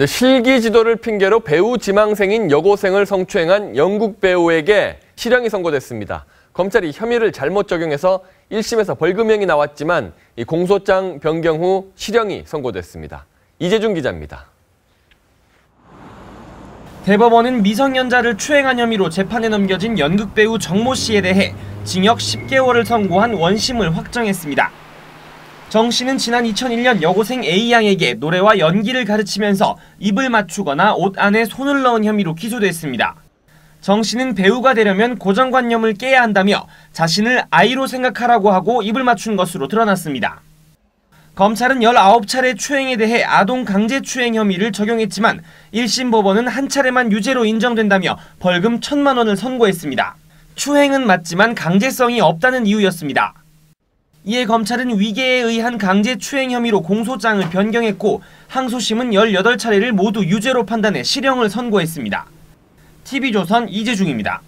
네, 실기 지도를 핑계로 배우 지망생인 여고생을 성추행한 영국 배우에게 실형이 선고됐습니다. 검찰이 혐의를 잘못 적용해서 1심에서 벌금형이 나왔지만 이 공소장 변경 후 실형이 선고됐습니다. 이재준 기자입니다. 대법원은 미성년자를 추행한 혐의로 재판에 넘겨진 연극 배우 정모 씨에 대해 징역 10개월을 선고한 원심을 확정했습니다. 정 씨는 지난 2001년 여고생 A양에게 노래와 연기를 가르치면서 입을 맞추거나 옷 안에 손을 넣은 혐의로 기소됐습니다. 정 씨는 배우가 되려면 고정관념을 깨야 한다며 자신을 아이로 생각하라고 하고 입을 맞춘 것으로 드러났습니다. 검찰은 19차례 추행에 대해 아동 강제 추행 혐의를 적용했지만 1심 법원은 한 차례만 유죄로 인정된다며 벌금 1천만 원을 선고했습니다. 추행은 맞지만 강제성이 없다는 이유였습니다. 이에 검찰은 위계에 의한 강제 추행 혐의로 공소장을 변경했고 항소심은 18차례를 모두 유죄로 판단해 실형을 선고했습니다. TV조선 이재중입니다.